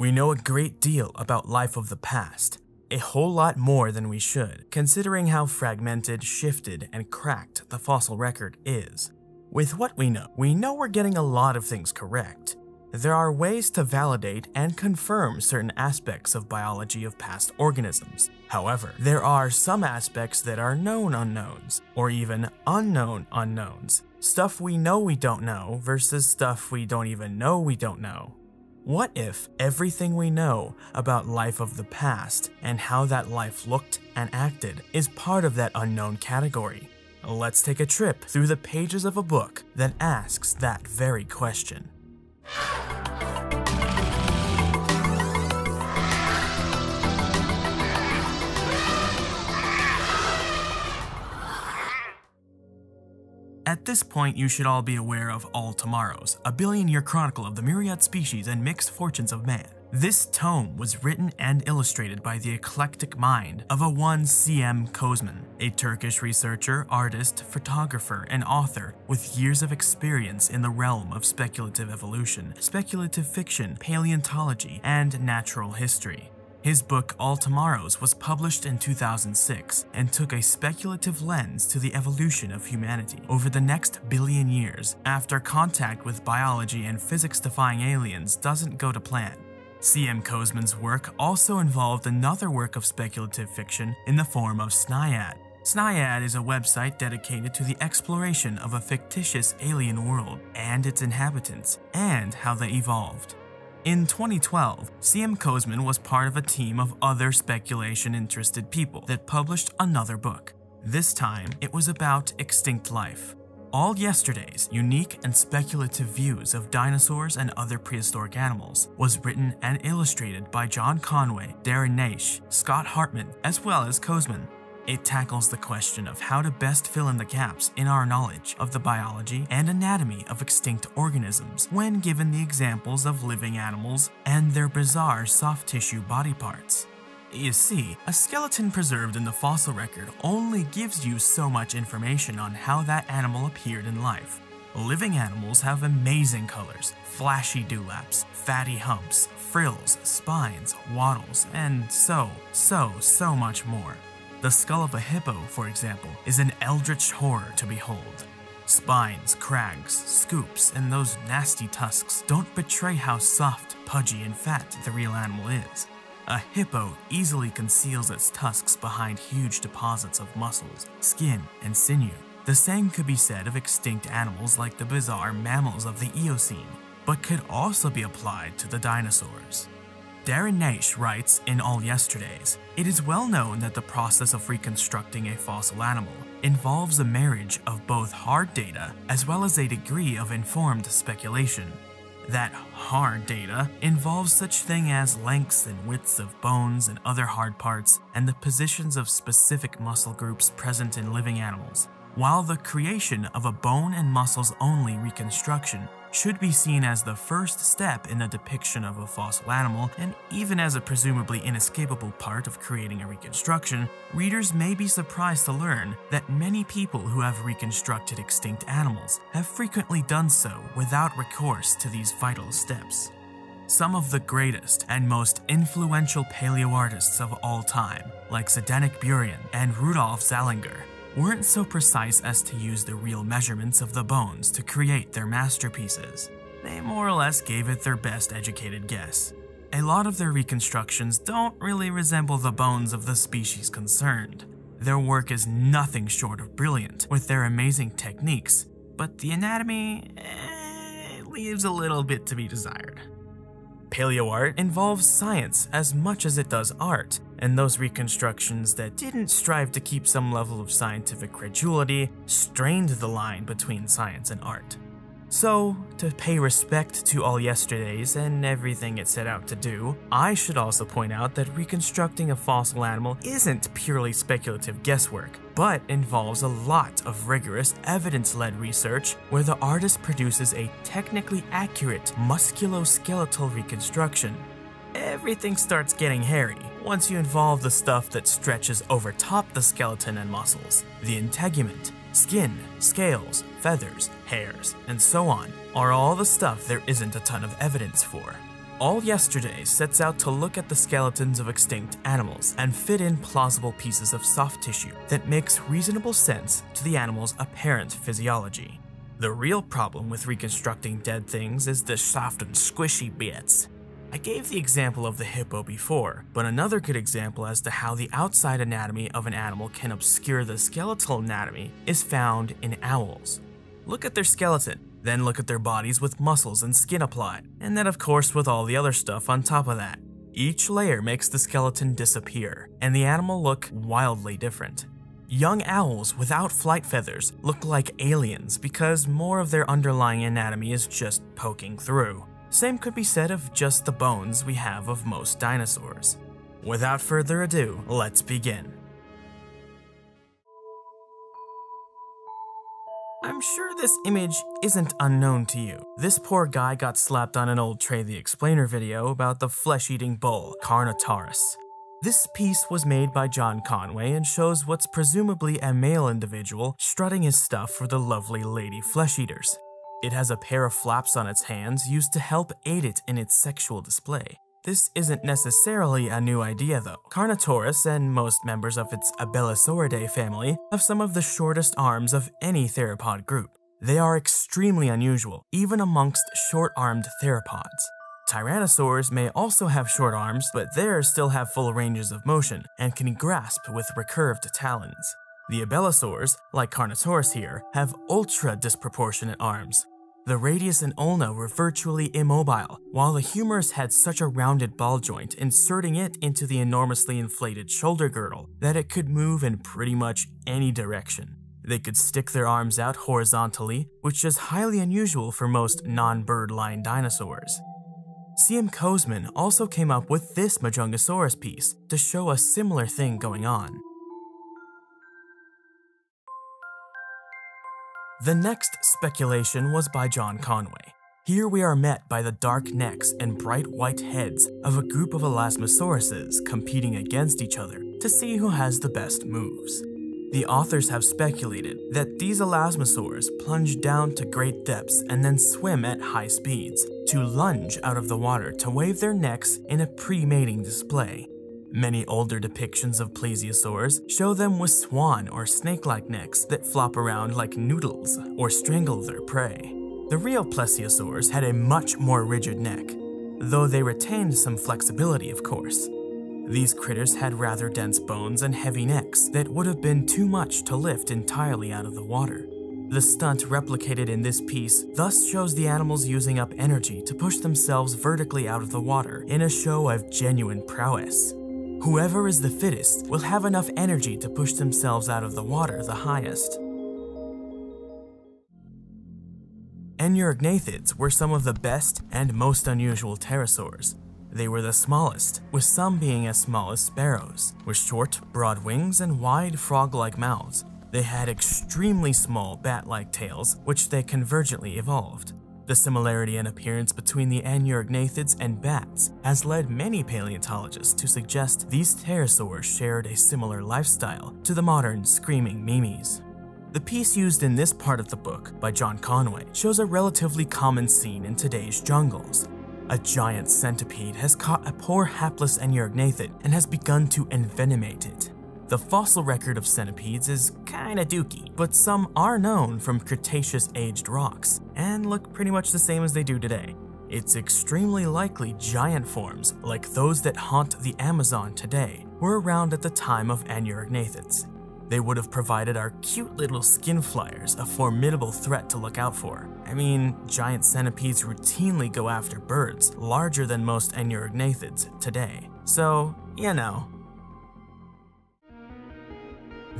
We know a great deal about life of the past, a whole lot more than we should, considering how fragmented, shifted, and cracked the fossil record is. With what we know, we know we're getting a lot of things correct. There are ways to validate and confirm certain aspects of biology of past organisms. However, there are some aspects that are known unknowns, or even unknown unknowns. Stuff we know we don't know versus stuff we don't even know we don't know. What if everything we know about life of the past and how that life looked and acted is part of that unknown category? Let's take a trip through the pages of a book that asks that very question. At this point, you should all be aware of All Tomorrows, a billion year chronicle of the myriad species and mixed fortunes of man. This tome was written and illustrated by the eclectic mind of a one C.M. Koseman, a Turkish researcher, artist, photographer, and author with years of experience in the realm of speculative evolution, speculative fiction, paleontology, and natural history. His book All Tomorrows was published in 2006 and took a speculative lens to the evolution of humanity over the next billion years after contact with biology and physics-defying aliens doesn't go to plan. C.M. Koseman's work also involved another work of speculative fiction in the form of Snaiad. Snaiad is a website dedicated to the exploration of a fictitious alien world and its inhabitants, and how they evolved. In 2012, C.M. Koseman was part of a team of other speculation interested people that published another book. This time, it was about extinct life. All Yesterday's unique and speculative views of dinosaurs and other prehistoric animals was written and illustrated by John Conway, Darren Naish, Scott Hartman, as well as Koseman. It tackles the question of how to best fill in the gaps in our knowledge of the biology and anatomy of extinct organisms when given the examples of living animals and their bizarre soft tissue body parts. You see, a skeleton preserved in the fossil record only gives you so much information on how that animal appeared in life. Living animals have amazing colors, flashy dewlaps, fatty humps, frills, spines, wattles, and so, so, so much more. The skull of a hippo, for example, is an eldritch horror to behold. Spines, crags, scoops, and those nasty tusks don't betray how soft, pudgy, and fat the real animal is. A hippo easily conceals its tusks behind huge deposits of muscles, skin, and sinew. The same could be said of extinct animals like the bizarre mammals of the Eocene, but could also be applied to the dinosaurs. Darren Naish writes in All Yesterdays, It is well known that the process of reconstructing a fossil animal involves a marriage of both hard data as well as a degree of informed speculation. That hard data involves such thing as lengths and widths of bones and other hard parts and the positions of specific muscle groups present in living animals, while the creation of a bone and muscles only reconstruction should be seen as the first step in the depiction of a fossil animal, and even as a presumably inescapable part of creating a reconstruction, readers may be surprised to learn that many people who have reconstructed extinct animals have frequently done so without recourse to these vital steps. Some of the greatest and most influential paleoartists of all time, like Zdenek Burian and Rudolf Zallinger, weren't so precise as to use the real measurements of the bones to create their masterpieces. They more or less gave it their best educated guess. A lot of their reconstructions don't really resemble the bones of the species concerned. Their work is nothing short of brilliant with their amazing techniques, but the anatomy eh, leaves a little bit to be desired. Paleoart involves science as much as it does art, and those reconstructions that didn't strive to keep some level of scientific credulity strained the line between science and art. So, to pay respect to all yesterdays and everything it set out to do, I should also point out that reconstructing a fossil animal isn't purely speculative guesswork, but involves a lot of rigorous, evidence-led research where the artist produces a technically accurate musculoskeletal reconstruction. Everything starts getting hairy once you involve the stuff that stretches over top the skeleton and muscles, the integument, Skin, scales, feathers, hairs, and so on are all the stuff there isn't a ton of evidence for. All Yesterday sets out to look at the skeletons of extinct animals and fit in plausible pieces of soft tissue that makes reasonable sense to the animal's apparent physiology. The real problem with reconstructing dead things is the soft and squishy bits. I gave the example of the hippo before, but another good example as to how the outside anatomy of an animal can obscure the skeletal anatomy is found in owls. Look at their skeleton, then look at their bodies with muscles and skin applied, and then of course with all the other stuff on top of that. Each layer makes the skeleton disappear, and the animal look wildly different. Young owls without flight feathers look like aliens because more of their underlying anatomy is just poking through. Same could be said of just the bones we have of most dinosaurs. Without further ado, let's begin. I'm sure this image isn't unknown to you. This poor guy got slapped on an old Trey the Explainer video about the flesh-eating bull, Carnotaurus. This piece was made by John Conway and shows what's presumably a male individual strutting his stuff for the lovely lady flesh eaters. It has a pair of flaps on its hands used to help aid it in its sexual display. This isn't necessarily a new idea though. Carnotaurus and most members of its Abelisauridae family have some of the shortest arms of any theropod group. They are extremely unusual, even amongst short-armed theropods. Tyrannosaurs may also have short arms, but theirs still have full ranges of motion and can grasp with recurved talons. The abelisaurs, like Carnotaurus here, have ultra disproportionate arms. The radius and ulna were virtually immobile, while the humerus had such a rounded ball joint inserting it into the enormously inflated shoulder girdle that it could move in pretty much any direction. They could stick their arms out horizontally, which is highly unusual for most non-bird-line dinosaurs. C.M. Koseman also came up with this Majungasaurus piece to show a similar thing going on. The next speculation was by John Conway. Here we are met by the dark necks and bright white heads of a group of Elasmosauruses competing against each other to see who has the best moves. The authors have speculated that these elasmosaurs plunge down to great depths and then swim at high speeds, to lunge out of the water to wave their necks in a pre-mating display. Many older depictions of plesiosaurs show them with swan or snake-like necks that flop around like noodles or strangle their prey. The real plesiosaurs had a much more rigid neck, though they retained some flexibility of course. These critters had rather dense bones and heavy necks that would have been too much to lift entirely out of the water. The stunt replicated in this piece thus shows the animals using up energy to push themselves vertically out of the water in a show of genuine prowess. Whoever is the fittest will have enough energy to push themselves out of the water the highest. Anurognathids were some of the best and most unusual pterosaurs, they were the smallest, with some being as small as sparrows, with short, broad wings and wide frog-like mouths. They had extremely small bat-like tails, which they convergently evolved. The similarity in appearance between the Anurognathids and bats has led many paleontologists to suggest these pterosaurs shared a similar lifestyle to the modern screaming mimes. The piece used in this part of the book by John Conway shows a relatively common scene in today's jungles, a giant centipede has caught a poor hapless Anurognathid and has begun to envenomate it. The fossil record of centipedes is kinda dooky, but some are known from Cretaceous-aged rocks, and look pretty much the same as they do today. It's extremely likely giant forms, like those that haunt the Amazon today, were around at the time of Anurognathid's. They would have provided our cute little skin flyers a formidable threat to look out for. I mean, giant centipedes routinely go after birds larger than most Anurognathid's today. So, you know.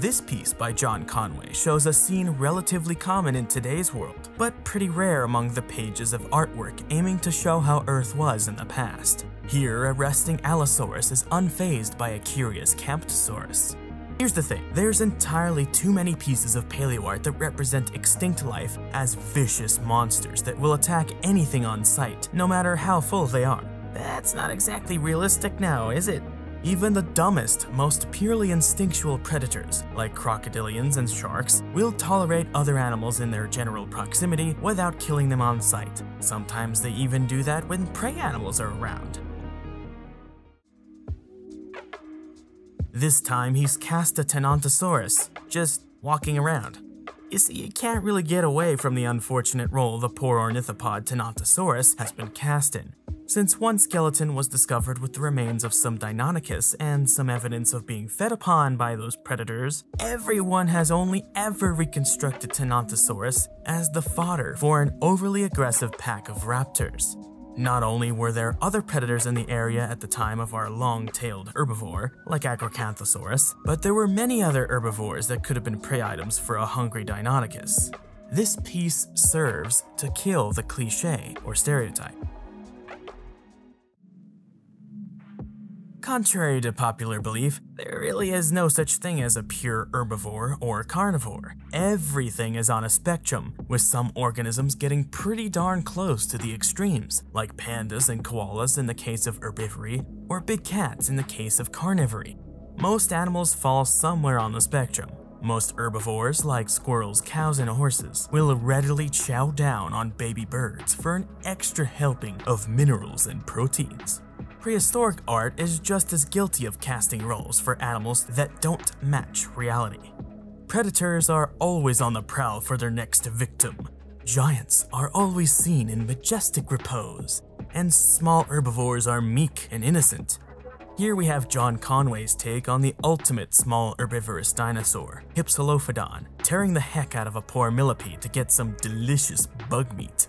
This piece by John Conway shows a scene relatively common in today's world, but pretty rare among the pages of artwork aiming to show how Earth was in the past. Here, a resting Allosaurus is unfazed by a curious Camptosaurus. Here's the thing, there's entirely too many pieces of paleoart that represent extinct life as vicious monsters that will attack anything on sight, no matter how full they are. That's not exactly realistic now, is it? Even the dumbest, most purely instinctual predators, like crocodilians and sharks, will tolerate other animals in their general proximity without killing them on sight. Sometimes they even do that when prey animals are around. This time he's cast a Tenontosaurus, just walking around. You see, you can't really get away from the unfortunate role the poor ornithopod Tenontosaurus has been cast in. Since one skeleton was discovered with the remains of some Deinonychus and some evidence of being fed upon by those predators, everyone has only ever reconstructed Tenontosaurus as the fodder for an overly aggressive pack of raptors. Not only were there other predators in the area at the time of our long-tailed herbivore, like Acrocanthosaurus, but there were many other herbivores that could have been prey items for a hungry Deinonychus. This piece serves to kill the cliche or stereotype. Contrary to popular belief, there really is no such thing as a pure herbivore or carnivore. Everything is on a spectrum, with some organisms getting pretty darn close to the extremes, like pandas and koalas in the case of herbivory, or big cats in the case of carnivory. Most animals fall somewhere on the spectrum. Most herbivores, like squirrels, cows, and horses, will readily chow down on baby birds for an extra helping of minerals and proteins. Prehistoric art is just as guilty of casting roles for animals that don't match reality. Predators are always on the prowl for their next victim. Giants are always seen in majestic repose, and small herbivores are meek and innocent. Here we have John Conway's take on the ultimate small herbivorous dinosaur, Hypsilophodon, tearing the heck out of a poor millipede to get some delicious bug meat.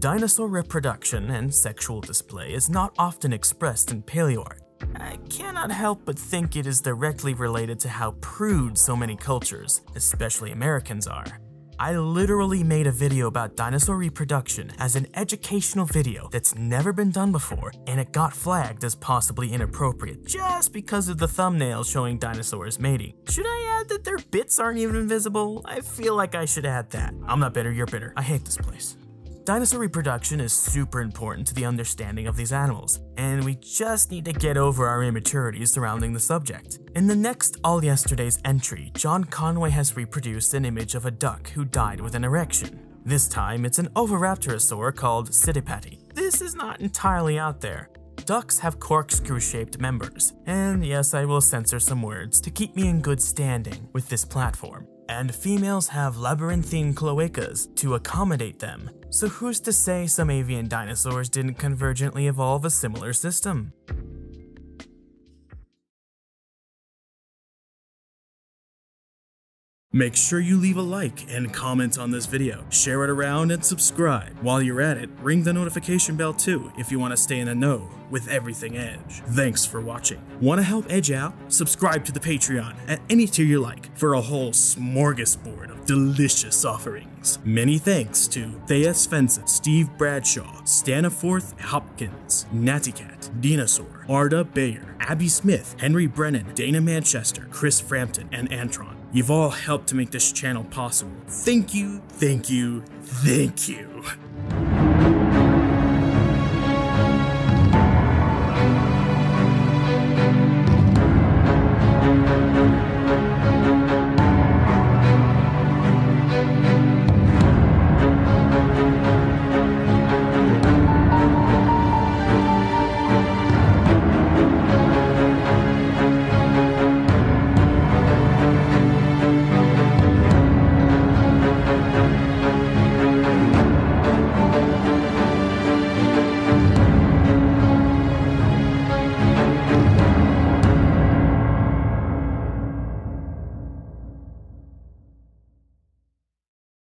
Dinosaur reproduction and sexual display is not often expressed in paleoart. I cannot help but think it is directly related to how prude so many cultures, especially Americans, are. I literally made a video about dinosaur reproduction as an educational video that's never been done before, and it got flagged as possibly inappropriate just because of the thumbnail showing dinosaurs mating. Should I add that their bits aren't even visible? I feel like I should add that. I'm not bitter, you're bitter. I hate this place. Dinosaur reproduction is super important to the understanding of these animals, and we just need to get over our immaturity surrounding the subject. In the next All Yesterday's entry, John Conway has reproduced an image of a duck who died with an erection. This time, it's an oviraptorosaur called Citipati. This is not entirely out there. Ducks have corkscrew-shaped members, and yes, I will censor some words to keep me in good standing with this platform and females have labyrinthine cloacas to accommodate them, so who's to say some avian dinosaurs didn't convergently evolve a similar system? Make sure you leave a like and comment on this video, share it around and subscribe. While you're at it, ring the notification bell too if you want to stay in the know with everything Edge. Thanks for watching. Want to help Edge out? Subscribe to the Patreon at any tier you like for a whole smorgasbord of delicious offerings. Many thanks to Thea Svensson, Steve Bradshaw, Staniforth Hopkins, Natty Cat, Dinosaur, Arda Bayer, Abby Smith, Henry Brennan, Dana Manchester, Chris Frampton, and Antron. You've all helped to make this channel possible. Thank you, thank you, thank you.